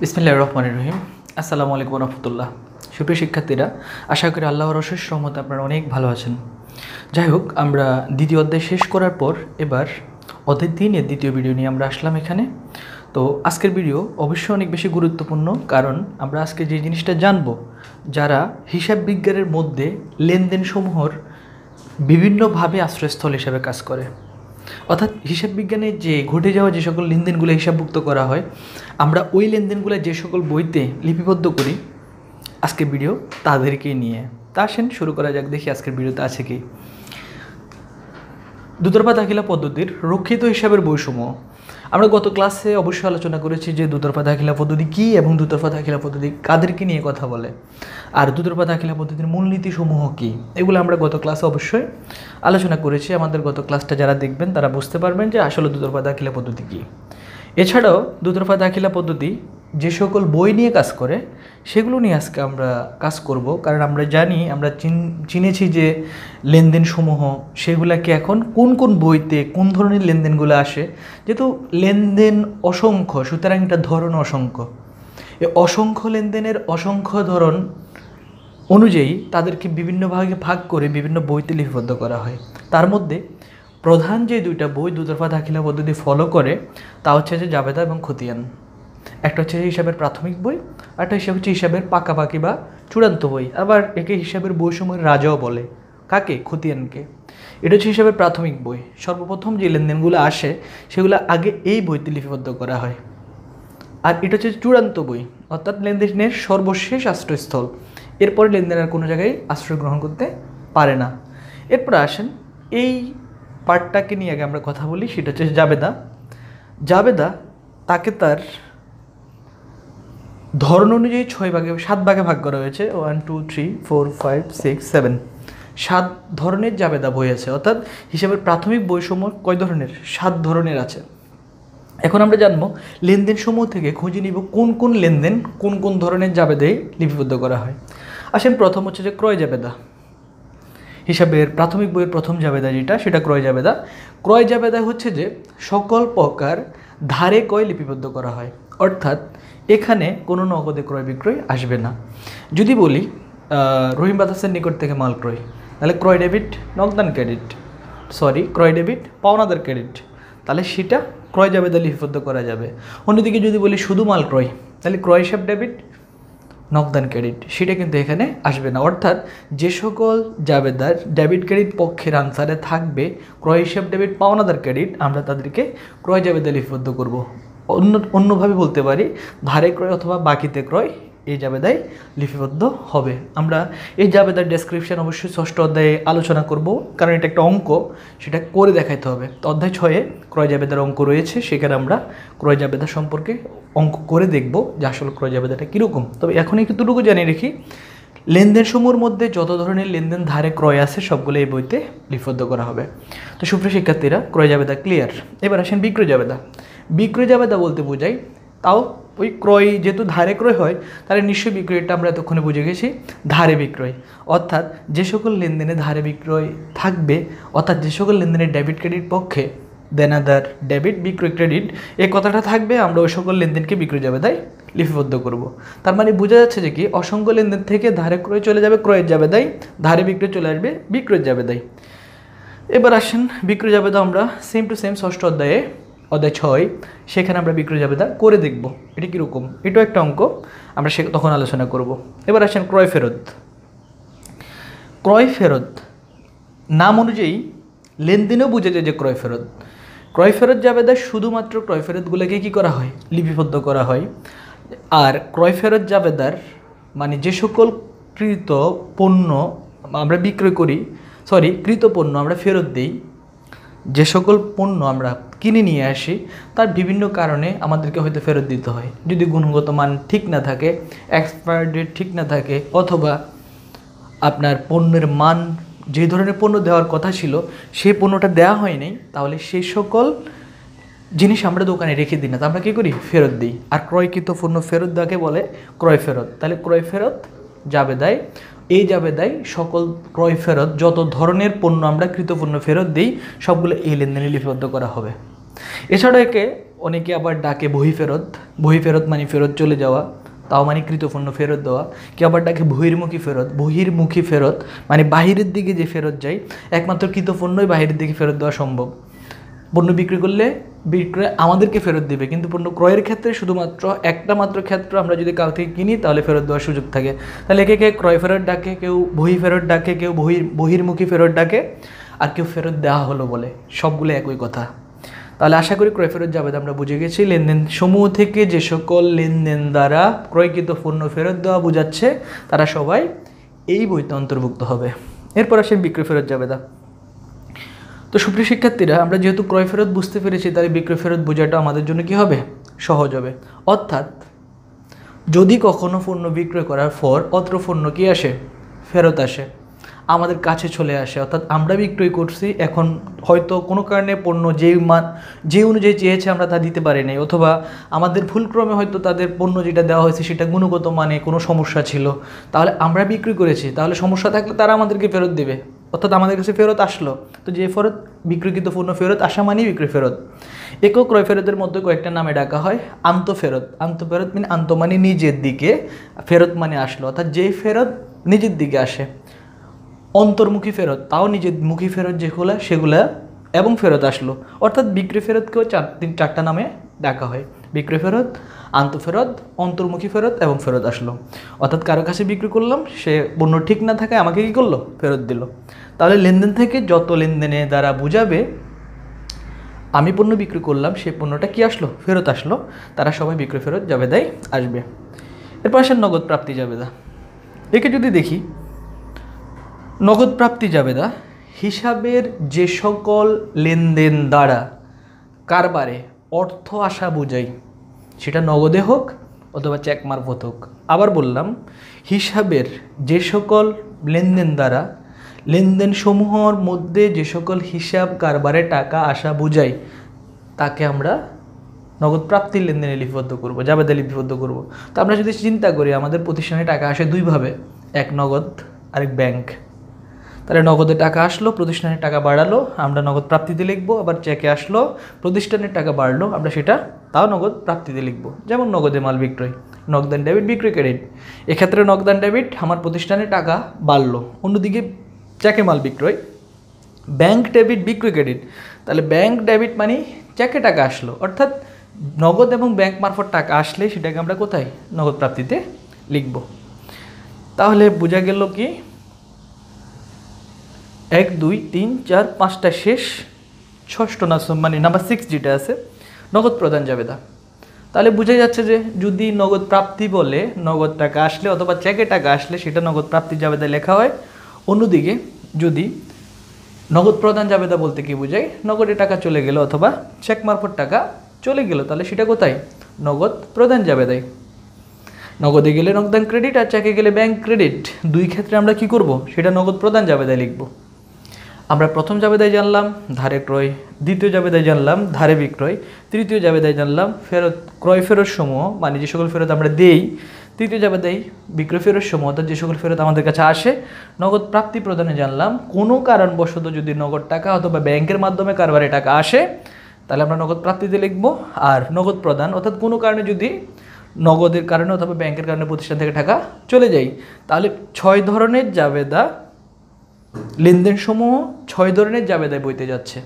বিসমিল্লাহ রহমান রহিম। আসসালামু আলাইকুম রহমতুল্লাহ। সুপ্রিয় শিক্ষার্থীরা, আশা করি আল্লাহর অশেষ রহমত আপনারা অনেক ভালো আছেন। যাই হোক, আমরা দ্বিতীয় অধ্যায় শেষ করার পর এবার অধ্যায় তিনের দ্বিতীয় ভিডিও নিয়ে আমরা আসলাম এখানে। তো আজকের ভিডিও অবশ্যই অনেক বেশি গুরুত্বপূর্ণ, কারণ আমরা আজকে যে জিনিসটা জানব, যারা হিসাব বিজ্ঞানের মধ্যে লেনদেনসমূহর বিভিন্নভাবে আশ্রয়স্থল হিসাবে কাজ করে। অর্থাৎ হিসাব বিজ্ঞানে যে ঘটে যাওয়া যে সকল লেনদেনগুলো হিসাবভুক্ত করা হয়, আমরা ওই লেনদেনগুলো যে সকল বইতে লিপিবদ্ধ করি আজকের ভিডিও তাদেরকে নিয়ে। তা আসেন, শুরু করা যাক, দেখি আজকের ভিডিওতে আছে কি। দুতরফা দাখিলা পদ্ধতির রক্ষিত হিসাবের বৈষম্য আমরা গত ক্লাসে অবশ্যই আলোচনা করেছি যে দুতরফা দাখিলা পদ্ধতি কী এবং দুতরফা দাখিলা পদ্ধতি কাদেরকে নিয়ে কথা বলে। আর দুতরফা দাখিলা পদ্ধতির মূলনীতিসমূহ কী? এগুলো আমরা গত ক্লাসে অবশ্যই আলোচনা করেছি। আমাদের গত ক্লাসটা যারা দেখবেন, তারা বুঝতে পারবেন যে আসলে দুতরফা দাখিলা পদ্ধতি কী। এছাড়াও দুতরফা দাখিলা পদ্ধতি যে সকল বই নিয়ে কাজ করে, সেগুলো নিয়ে আজকে আমরা কাজ করব। কারণ আমরা জানি, আমরা চিন- চিনেছি যে লেনদেনসমূহ, সেগুলাকে এখন কোন কোন বইতে কোন ধরনের লেনদেনগুলো আসে? যেহেতু লেনদেন অসংখ্য, সুতরাং এটা ধরন অসংখ্য। এই অসংখ্য লেনদেনের অসংখ্য ধরন অনুযায়ী তাদেরকে বিভিন্ন ভাগে ভাগ করে বিভিন্ন বইতে লিপিবদ্ধ করা হয়। তার মধ্যে প্রধান যে দুইটা বই দুতরফা দাখিলা পদ্ধতি ফলো করে, তা হচ্ছে যে জাবেদা এবং খতিয়ান। একটা হচ্ছে হিসাবের প্রাথমিক বই একটা হিসাব হচ্ছে হিসাবের পাকাপাকি বা চূড়ান্ত বই। আবার একে হিসাবের বৈষম্যের রাজাও বলে। কাকে? খতিয়ানকে। এটা হচ্ছে হিসাবের প্রাথমিক বই। সর্বপ্রথম যে লেনদেনগুলো আসে, সেগুলো আগে এই বইতে লিপিবদ্ধ করা হয়। আর এটা হচ্ছে চূড়ান্ত বই, অর্থাৎ লেনদেনের সর্বশেষ আশ্রয়স্থল। এরপরে লেনদেন আর কোনো জায়গায় আশ্রয় গ্রহণ করতে পারে না। এরপর আসেন, এই পার্টটাকে নিয়ে আগে আমরা কথা বলি, সেটা হচ্ছে জাবেদা। জাবেদা তাকে তার ধরন অনুযায়ী ছয় ভাগে, সাত ভাগে ভাগ করা হয়েছে। One two three four five six seven সাত ধরনের জাবেদা বই আছে। অর্থাৎ হিসাবের প্রাথমিক বইসমূহ কয় ধরনের? সাত ধরনের আছে। এখন আমরা জানব লেনদেন সমূহ থেকে খুঁজে নিব কোন কোন লেনদেন কোন কোন ধরনের জাবেদায় লিপিবদ্ধ করা হয়। আসেন, প্রথম হচ্ছে যে ক্রয় জাবেদা। হিসাবের প্রাথমিক বইয়ের প্রথম জাবেদা যেটা, সেটা ক্রয় জাবেদা। ক্রয় জাবেদা হচ্ছে যে সকল প্রকার ধারে ক্রয় লিপিবদ্ধ করা হয়। অর্থাৎ এখানে কোনো নগদে ক্রয় বিক্রয় আসবে না। যদি বলি রহিম বাতাসের নিকট থেকে মাল ক্রয়, তাহলে ক্রয় ডেবিট, নগদান ক্রেডিট, সরি, ক্রয় ডেবিট, পাওনাদার ক্রেডিট, তাহলে সেটা ক্রয় জাবেদা লিপিবদ্ধ করা যাবে। অন্যদিকে যদি বলি শুধু মাল ক্রয়, তাহলে ক্রয় হিসাব ডেবিট নগদান ক্রেডিট, সেটা কিন্তু এখানে আসবে না। অর্থাৎ যে সকল জাবেদার ডেবিট ক্রেডিট পক্ষের আনসারে থাকবে, ক্রয় হিসাব ডেবিট, পাওনাদার ক্রেডিট, আমরা তাদেরকে ক্রয় জাবেদা লিপিবদ্ধ করব। অন্য, অন্যভাবে বলতে পারি, ধারে ক্রয় অথবা বাকিতে ক্রয় এই জাবেদায় লিপিবদ্ধ হবে। আমরা এই জাবেদার ডেসক্রিপশন অবশ্যই ষষ্ঠ অধ্যায়ে আলোচনা করব, কারণ এটা একটা অঙ্ক, সেটা করে দেখাইতে হবে। তো অধ্যায় ছয়ে ক্রয় জাবেদার অঙ্ক রয়েছে, সেখানে আমরা ক্রয় জাবেদা সম্পর্কে অঙ্ক করে দেখব যে আসল ক্রয় জাবেদাটা কীরকম। তবে এখন একটুটুকু জানিয়ে রেখি লেনদেন সমূহের মধ্যে যত ধরনের লেনদেন ধারে ক্রয় আছে, সবগুলো এই বইতে লিপিবদ্ধ করা হবে। তো সুপ্রিয় শিক্ষার্থীরা, ক্রয় জাবেদা ক্লিয়ার এবার আসেন বিক্রয় জাবেদা বিক্রয় জাবেদা বলতে বোঝাই, তাও ওই ক্রয় যেহেতু ধারে ক্রয় হয়, তাহলে নিশ্চয়ই বিক্রয়টা আমরা এতক্ষণে বুঝে গেছি, ধারে বিক্রয়। অর্থাৎ যে সকল লেনদেনে ধারে বিক্রয় থাকবে, অর্থাৎ যে সকল লেনদেনের ডেবিট ক্রেডিট পক্ষে দেনাদার ডেবিট বিক্রয় ক্রেডিট এই কথাটা থাকবে, আমরা ওই সকল লেনদেনকে বিক্রয় জাবেদায় লিপিবদ্ধ করব। তার মানে বোঝা যাচ্ছে যে কি? অসংখ্য লেনদেন থেকে ধারে ক্রয় চলে যাবে ক্রয়ের জাবেদায় ধারে বিক্রয় চলে আসবে বিক্রয়ের জাবেদায় এবার আসেন, বিক্রয় জাবেদা আমরা সেম টু সেম ষষ্ঠ অধ্যায়ে, অধ্যায় ছয়, সেখানে আমরা বিক্রয় জাবেদা করে দেখব। এটা কীরকম? এটাও একটা অঙ্ক, আমরা সে তখন আলোচনা করব। এবার আসেন ক্রয় ফেরত। ক্রয় ফেরত, নাম অনুযায়ী লেনদেনও বোঝা যায় যে ক্রয় ফেরত। ক্রয় ফেরত জাবেদা শুধুমাত্র ক্রয় ফেরতগুলোকে কী করা হয়? লিপিবদ্ধ করা হয়। আর ক্রয় ফেরত জাবেদার মানে যে সকল কৃত পণ্য আমরা বিক্রয় করি সরি কৃত পণ্য আমরা ফেরত দিই, যে সকল পণ্য আমরা কিনে নিয়ে আসি, তার বিভিন্ন কারণে আমাদেরকে হয়তো ফেরত দিতে হয়। যদি গুণগত মান ঠিক না থাকে এক্সপায়ার ডেট ঠিক না থাকে, অথবা আপনার পণ্যের মান যে ধরনের পণ্য দেওয়ার কথা ছিল সেই পণ্যটা দেওয়া হয়নি, তাহলে সেই সকল জিনিস আমরা দোকানে রেখে দিই না। তা আমরা কী করি? ফেরত দিই। আর ক্রয়কৃত পণ্য ফেরত দেওয়াকে বলে? ক্রয় ফেরত। তাহলে ক্রয় ফেরত যাবে দেয় এই যাবে দেয় সকল ক্রয় ফেরত, যত ধরনের পণ্য আমরা কৃত পণ্য ফেরত দিই, সবগুলো এই লেনদেনে লিপিবদ্ধ করা হবে। এছাড়া একে অনেকে আবার ডাকে বহি ফেরত বহি ফেরত মানে ফেরত চলে যাওয়া। তাও মানে কৃতপণ্য ফেরত দেওয়া। কেউ আবার ডাকে বহির্মুখী ফেরত বহির্মুখী ফেরত মানে বাহিরের দিকে যে ফেরত যায়, একমাত্র কৃতপণ্যই বাহিরের দিকে ফেরত দেওয়া সম্ভব। পণ্য বিক্রি করলে বিক্রয় আমাদেরকে ফেরত দেবে, কিন্তু পণ্য ক্রয়ের ক্ষেত্রে শুধুমাত্র একটা মাত্র ক্ষেত্র আমরা যদি কাউ থেকে কিনি, তাহলে ফেরত দেওয়ার সুযোগ থাকে। তাহলে একে কে ক্রয় ফেরত ডাকে, কেউ বহি ফেরত ডাকে, কেউ বহির, বহির্মুখী ফেরত ডাকে, আর কেউ ফেরত দেওয়া হলো বলে। সবগুলো একই কথা। তাহলে আশা করি ক্রয় ফেরত যাবে আমরা বুঝে গেছি। লেনদেন সমূহ থেকে যে সকল লেনদেন দ্বারা ক্রয়কৃত পণ্য ফেরত দেওয়া বোঝাচ্ছে, তারা সবাই এই বইতে অন্তর্ভুক্ত হবে। এরপর আসেন বিক্রয় ফেরত যাবে দা তো সুপ্রিয় শিক্ষার্থীরা, আমরা যেহেতু ক্রয় ফেরত বুঝতে পেরেছি, তাহলে বিক্রয় ফেরত বোঝাটা আমাদের জন্য কি হবে? সহজ হবে। অর্থাৎ, যদি কখনো পণ্য বিক্রয় করার পর অত্র পণ্য কি আসে? ফেরত আসে। আমাদের কাছে চলে আসে। অর্থাৎ আমরা বিক্রয় করছি, এখন হয়তো কোনো কারণে পণ্য যে মান যে অনুযায়ী চেয়েছে আমরা তা দিতে পারি নাই, অথবা আমাদের ভুলক্রমে হয়তো তাদের পণ্য যেটা দেওয়া হয়েছে সেটা গুণগত মানে কোনো সমস্যা ছিল। তাহলে আমরা বিক্রি করেছি, তাহলে সমস্যা থাকলে তারা আমাদেরকে ফেরত দেবে। অর্থাৎ আমাদের কাছে ফেরত আসলো। তো যে ফেরত বিক্রিকৃত পণ্য ফেরত আসা মানেই বিক্রি ফেরত। একক ক্রয় ফেরতের মধ্যে কয়েকটা নামে ডাকা হয়, আন্ত ফেরত। আন্ত ফেরত মানে আন্ত মানে নিজের দিকে, ফেরত মানে আসলো। অর্থাৎ যে ফেরত নিজের দিকে আসে। অন্তর্মুখী ফেরত, তাও নিজের মুখী ফেরত যেগুলো সেগুলা এবং ফেরত আসলো। অর্থাৎ বিক্রি ফেরতকেও চার তিন চারটা নামে ডাকা হয়। বিক্রি ফেরত আন্তঃফেরত অন্তর্মুখী ফেরত এবং ফেরত আসলো। অর্থাৎ কারও কাছে বিক্রি করলাম, সে পণ্য ঠিক না থাকে আমাকে কী করল? ফেরত দিল। তাহলে লেনদেন থেকে যত লেনদেনে দ্বারা বুঝাবে, আমি পণ্য বিক্রি করলাম সেই পণ্যটা কি আসলো? ফেরত আসলো। তারা সবাই বিক্রি ফেরত যাবে দেয় আসবে। এরপর আসেন নগদ প্রাপ্তি যাবেদা একে যদি দেখি নগদ প্রাপ্তি যাবেদা হিসাবের যে সকল লেনদেন দ্বারা কারবারে অর্থ আসা বোঝাই, সেটা নগদে হোক অথবা চেক মারফত হোক। আবার বললাম, হিসাবের যে সকল লেনদেন দ্বারা লেনদেন সমূহের মধ্যে যে সকল হিসাব কারবারে টাকা আসা বোঝাই, তাকে আমরা নগদ প্রাপ্তির লেনদেনে লিপিবদ্ধ করব জাবেদা লিপিবদ্ধ করব। তো আমরা যদি চিন্তা করি, আমাদের প্রতিষ্ঠানে টাকা আসে দুইভাবে, এক নগদ, আরেক ব্যাংক। তাহলে নগদে টাকা আসলো, প্রতিষ্ঠানের টাকা বাড়ালো, আমরা নগদ প্রাপ্তিতে লিখব, আবার চেকে আসলো, প্রতিষ্ঠানের টাকা বাড়লো, আমরা সেটা তাও নগদ প্রাপ্তিতে লিখব। যেমন নগদে মাল বিক্রয় নগদান ডেবিট বিক্রয় ক্রেডিট এক্ষেত্রে নগদান ডেবিট আমার প্রতিষ্ঠানের টাকা বাড়লো। অন্যদিকে চেকে মাল বিক্রয় ব্যাংক ডেবিট বিক্রয় ক্রেডিট তাহলে ব্যাংক ডেবিট মানে চেকে টাকা আসলো। অর্থাৎ নগদ এবং ব্যাংক মারফত টাকা আসলে সেটাকে আমরা কোথায়? নগদ প্রাপ্তিতে লিখব। তাহলে বোঝা গেল কি? এক, দুই, তিন, চার, পাঁচটা শেষ। ষষ্ঠ না মানে নাম্বার সিক্স যেটা আছে, নগদ প্রদান যাবেদা তাহলে বোঝা যাচ্ছে যে যদি নগদ প্রাপ্তি বলে, নগদ টাকা আসলে অথবা চেকে টাকা আসলে সেটা নগদ প্রাপ্তি জাবেদা লেখা হয়। অন্যদিকে যদি নগদ প্রদান জাবেদা বলতে কি বোঝায়? নগদে টাকা চলে গেল অথবা চেক মারফত টাকা চলে গেল, তাহলে সেটা কোথায়? নগদ প্রদান জাবেদায় নগদে গেলে নগদান ক্রেডিট আর চেকে গেলে ব্যাংক ক্রেডিট দুই ক্ষেত্রে আমরা কি করব? সেটা নগদ প্রদান জাবেদায় লিখব। আমরা প্রথম জাবেদায় জানলাম, ধারে ক্রয়। দ্বিতীয় জাবেদায় জানলাম, ধারে বিক্রয়। তৃতীয় জাবেদায় জানলাম, ফেরত, ক্রয় ফেরত সমূহ মানে যে সকল ফেরত আমরা দেই, তৃতীয় জাবেদায় বিক্রয় ফেরত সমূহ, অর্থাৎ যে সকল ফেরত আমাদের কাছে আসে, নগদ প্রাপ্তি প্রদানে জানলাম, কোনো কারণবশত যদি নগদ টাকা অথবা ব্যাংকের মাধ্যমে কারবারে টাকা আসে, তাহলে আমরা নগদ প্রাপ্তিতে লিখব, আর নগদ প্রদান, অর্থাৎ কোনো কারণে যদি নগদের কারণে অথবা ব্যাংকের কারণে প্রতিষ্ঠান থেকে টাকা চলে যায়, তাহলে ছয় ধরনের জাবেদা লেনদেন সমূহ ছয় ধরনের জাবেদায় বইতে যাচ্ছে।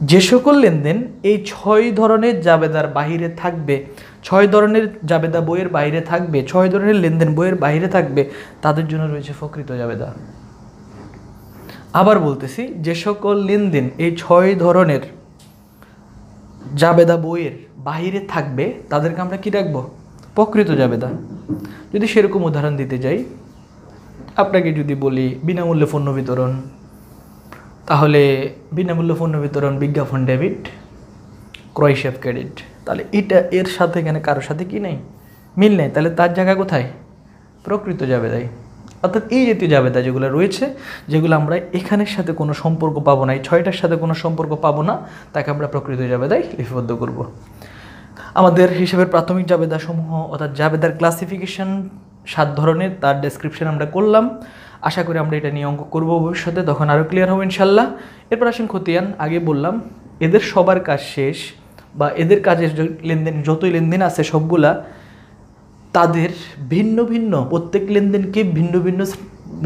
যে সকল লেনদেন এই ছয় ধরনের জাবেদার বাহিরে থাকবে, ছয় ধরনের জাবেদা বইয়ের বাইরে থাকবে, ছয় ধরনের লেনদেন বইয়ের বাইরে থাকবে, তাদের জন্য রয়েছে ফকৃত জাবেদা। আবার বলতেছি, যে সকল লেনদেন এই ছয় ধরনের জাবেদা বইয়ের বাহিরে থাকবে, তাদেরকে আমরা কী রাখব? প্রকৃত জাবেদা। যদি সেরকম উদাহরণ দিতে যাই আপনাকে যদি বলি বিনামূল্যে পণ্য বিতরণ, তাহলে বিনামূল্য পণ্য বিতরণ, বিজ্ঞাপন ডেবিট, ক্রয় শেফ ক্রেডিট। তাহলে এটা এর সাথে এখানে কারোর সাথে কি নেই? মিল নেই। তাহলে তার জায়গা কোথায়? প্রকৃত জাবেদাই অর্থাৎ এই জাতীয় জাবেদা যেগুলো রয়েছে, যেগুলো আমরা এখানের সাথে কোনো সম্পর্ক পাবো না, এই ছয়টার সাথে কোনো সম্পর্ক পাবো না, তাকে আমরা প্রকৃত জাবেদায় লিপিবদ্ধ করব। আমাদের হিসাবের প্রাথমিক জাবেদা সমূহ অর্থাৎ জাবেদার ক্লাসিফিকেশন সাত ধরনের, তার ডেসক্রিপশন আমরা করলাম। আশা করি আমরা এটা নিয়ে অঙ্ক করব ভবিষ্যতে, তখন আরও ক্লিয়ার হবে ইনশাল্লাহ। এরপর আসেন খতিয়ান, আগে বললাম, এদের সবার কাজ শেষ বা এদের কাজের লেনদেন, যতই লেনদেন আছে সবগুলা, তাদের ভিন্ন ভিন্ন, প্রত্যেক লেনদেনকে ভিন্ন ভিন্ন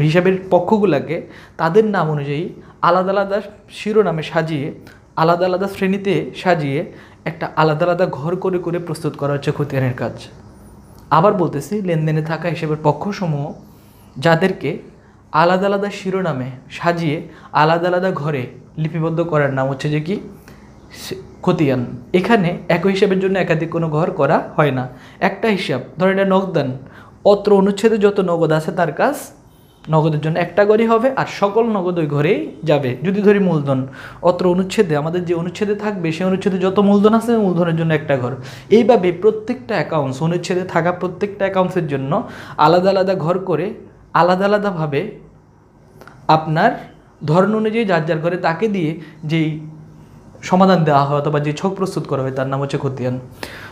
হিসাবের পক্ষগুলাকে তাদের নাম অনুযায়ী আলাদা আলাদা শিরোনামে সাজিয়ে, আলাদা আলাদা শ্রেণীতে সাজিয়ে একটা আলাদা আলাদা ঘর করে করে প্রস্তুত করা হচ্ছে খতিয়ানের কাজ। আবার বলতেছি, লেনদেনে থাকা হিসেবের পক্ষসমূহ যাদেরকে আলাদা আলাদা শিরোনামে সাজিয়ে আলাদা আলাদা ঘরে লিপিবদ্ধ করার নাম হচ্ছে যে কি? খতিয়ান। এখানে একই হিসাবের জন্য একাধিক কোনো ঘর করা হয় না। একটা হিসাব, ধরেন নগদান। অত্র অনুচ্ছেদে যত নগদ আছে তার কাজ নগদের জন্য একটা ঘরই হবে আর সকল নগদ ওই ঘরেই যাবে। যদি ধরি মূলধন, অত্র অনুচ্ছেদে, আমাদের যে অনুচ্ছেদে থাকবে, সেই অনুচ্ছেদে যত মূলধন আছে মূলধনের জন্য একটা ঘর। এইভাবে প্রত্যেকটা অ্যাকাউন্টস অনুচ্ছেদে থাকা প্রত্যেকটা অ্যাকাউন্টসের জন্য আলাদা আলাদা ঘর করে আলাদা আলাদাভাবে আপনার ধরন অনুযায়ী যার যার ঘরে তাকে দিয়ে যেই সমাধান দেওয়া হয় অথবা যে ছক প্রস্তুত করা হয়, তার নাম হচ্ছে খতিয়ান।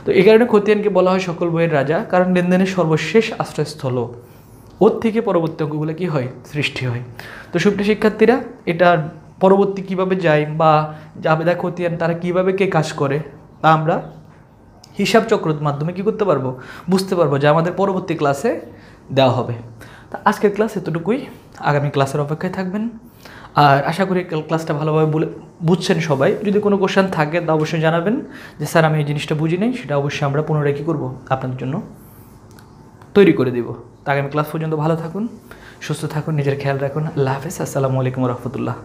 তো এই কারণে খতিয়ানকে বলা হয় সকল বইয়ের রাজা, কারণ লেনদেনের সর্বশেষ আশ্রয়স্থল। ওর থেকে পরবর্তী অঙ্কগুলো কী হয়? সৃষ্টি হয়। তো সুপ্রিয় শিক্ষার্থীরা, এটা পরবর্তী কীভাবে যায় বা জাবেদা খতিয়ান তারা কীভাবে কে কাজ করে, তা আমরা হিসাব চক্রের মাধ্যমে কি করতে পারব? বুঝতে পারব যে আমাদের পরবর্তী ক্লাসে দেওয়া হবে। তা আজকের ক্লাস এতটুকুই। আগামী ক্লাসের অপেক্ষায় থাকবেন। আর আশা করি ক্লাসটা ভালোভাবে বলে, বুঝছেন সবাই। যদি কোনো কোশ্চেন থাকে, তা অবশ্যই জানাবেন যে, স্যার, আমি এই জিনিসটা বুঝি নেই, সেটা অবশ্যই আমরা পুনরায় কী করব? আপনাদের জন্য তৈরি করে দেবো। আগামী ক্লাস পর্যন্ত ভালো থাকুন, সুস্থ থাকুন, নিজের খেয়াল রাখুন। আল্লাহ হাফেজ, আসসালামু আলাইকুম রহমতুল্লাহ।